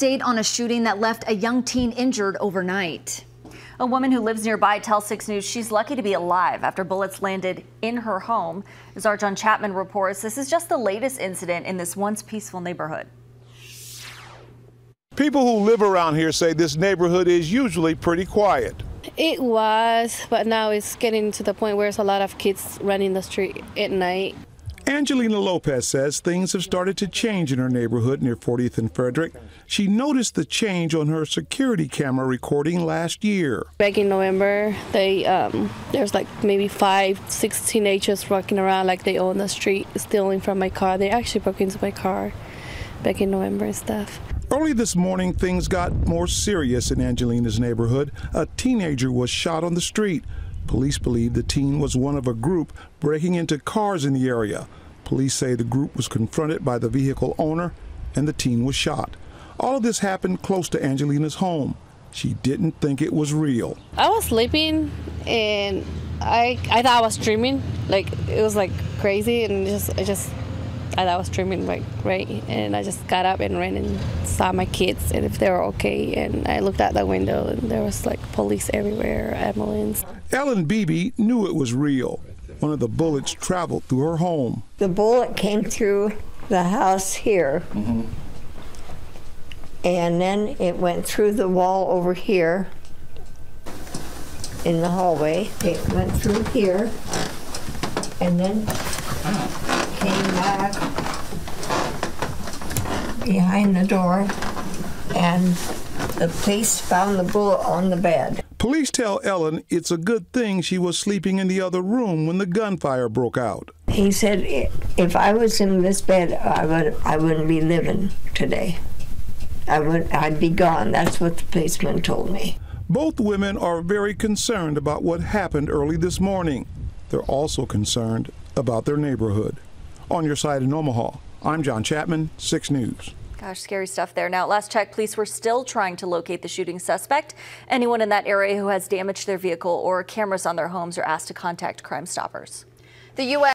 update on a shooting that left a young teen injured overnight. A woman who lives nearby tells 6 News she's lucky to be alive after bullets landed in her home. As our John Chapman reports, this is just the latest incident in this once peaceful neighborhood. People who live around here say this neighborhood is usually pretty quiet. It was, but now it's getting to the point where it's a lot of kids running the street at night. Angelina Lopez says things have started to change in her neighborhood near 40th and Frederick. She noticed the change on her security camera recording last year. Back in November, they um, there's like maybe five, six teenagers walking around like they own the street, stealing from my car. They actually broke into my car back in November and stuff. Early this morning, things got more serious in Angelina's neighborhood. A teenager was shot on the street. Police believe the teen was one of a group breaking into cars in the area. Police say the group was confronted by the vehicle owner and the teen was shot. All of this happened close to Angelina's home. She didn't think it was real. I was sleeping and I I thought I was dreaming. Like it was like crazy and just I just I thought I was dreaming like right and I just got up and ran and saw my kids and if they were okay and I looked out the window and there was like police everywhere, ambulance. Ellen Beebe knew it was real. One of the bullets traveled through her home. The bullet came through the house here. Mm-hmm. And then it went through the wall over here in the hallway. It went through here and then came back behind the door and the police found the bullet on the bed. Police tell Ellen it's a good thing she was sleeping in the other room when the gunfire broke out. He said, if I was in this bed, I, would, I wouldn't be living today. I would, I'd be gone. That's what the policeman told me. Both women are very concerned about what happened early this morning. They're also concerned about their neighborhood. On your side in Omaha, I'm John Chapman, 6 News. Gosh, scary stuff there. Now, last check, police were still trying to locate the shooting suspect. Anyone in that area who has damaged their vehicle or cameras on their homes are asked to contact Crime Stoppers. The U.S.